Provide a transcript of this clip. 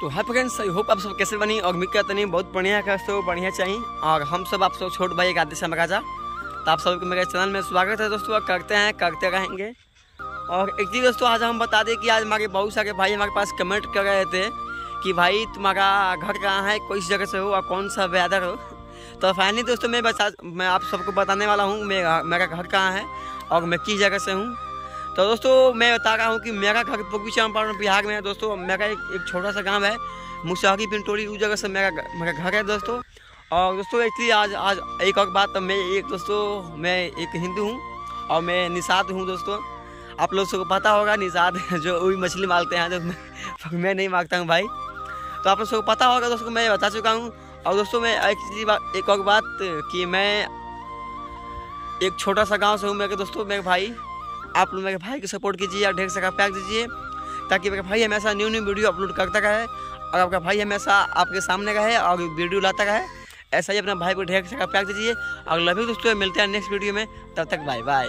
तो hi friends I hope आप सब कैसे बनी? और मिक्का तनी बहुत बढ़िया कर तो बढ़िया चाहिए। और हम सब आप सब छोट भाई एक आदि से मगाजा। तो आप सबको मेरे चैनल में स्वागत है दोस्तों करते हैं, करते रहेंगे। और एक चीज़ दोस्तों, आज हम बता दें कि आज हमारे बहुत सारे भाई हमारे पास कमेंट कर रहे थे कि भाई तुम्हारा घर कहाँ है, किस जगह से हो, और कौन सा वेदर हो। तो फाइनली दोस्तों, मैं बता, मैं आप सबको बताने वाला हूँ, मेरा मेरा घर कहाँ है, और मैं किस जगह से हूँ। तो दोस्तों मैं बता रहा हूँ कि मेरा घर पूर्वी चंपारण बिहार में। है दोस्तों मेरा एक, एक छोटा सा गाँव है मुसाहरी पिंटोरी उस जगह से मेरा मेरा घर है दोस्तों। और दोस्तों एक्चुअली आज आज एक और बात मैं एक दोस्तों मैं एक हिंदू हूँ और मैं निषाद हूँ दोस्तों। आप लोग सबको पता होगा निषाद जो वही मछली मारते हैं जो मैं, मैं नहीं माँगता हूँ भाई। तो आप लोग सबको पता होगा दोस्तों मैं बता चुका हूँ। और दोस्तों मैं एक्चुअली एक और बात कि मैं एक छोटा सा गाँव से हूँ मेरे दोस्तों मेरे भाई। आप लोग मेरे भाई को सपोर्ट कीजिए और ढेर सारा प्यार दीजिए, ताकि मेरा भाई हमेशा न्यू न्यू वीडियो अपलोड करता रहे और आपका भाई हमेशा आपके सामने रहे और वीडियो लाता रहे। ऐसा ही अपने भाई को ढेर सारा प्यार दीजिए और लभी दोस्तों, मिलते हैं नेक्स्ट वीडियो में, तब तक बाय बाय